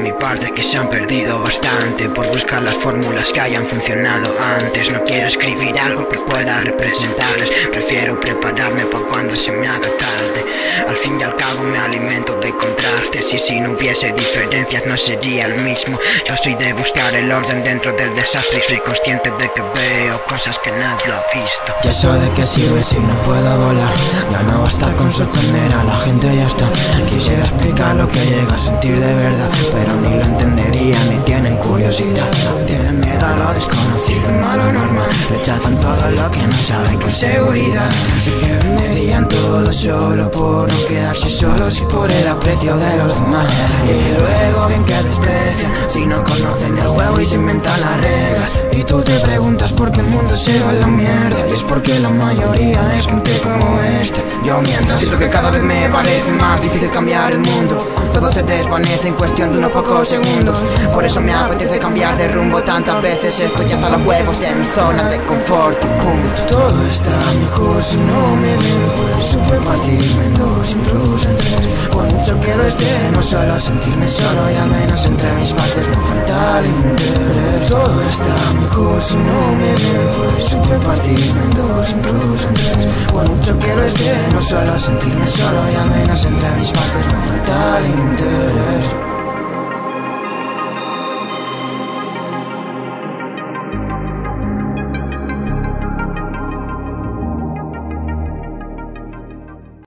mi parte que se han perdido bastante por buscar las fórmulas que hayan funcionado antes. No quiero escribir algo que pueda representarles, prefiero prepararme para cuando se me haga tarde. Al fin y al cabo me alimento de contrastes y si no hubiese diferencias no sería el mismo. Yo soy de buscar el orden dentro del desastre y soy consciente de que veo cosas que nadie ha visto. Ya eso de que sirve si no puedo volar, ya no basta con sorprender a la gente, ya está. Lo que llega a sentir de verdad, pero ni lo entenderían ni tienen curiosidad. Tienen miedo a lo desconocido, no a lo normal. Rechazan todo lo que no saben con seguridad. Sé que venderían todo solo por no quedarse solos y por el aprecio de los demás. Y luego bien que desprecian si no conocen el juego y se inventan las reglas. Y tú te preguntas por qué el mundo se va a la mierda. Y es porque la mayoría es gente como mientras siento que cada vez me parece más difícil cambiar el mundo. Todo se desvanece en cuestión de unos pocos segundos. Por eso me apetece cambiar de rumbo tantas veces. Estoy hasta los huevos de mi zona de confort punto. Todo está mejor si no me ven, pues supe partirme en dos, incluso en tres. Por mucho que lo esté, no solo sentirme solo y al menos entre mis partes no falta el interés. Todo está mejor si no me ven, pues partirme en dos, incluso en tres. Por mucho que lo esté, no solo sentirme solo y al menos entre mis partes no falta el interés.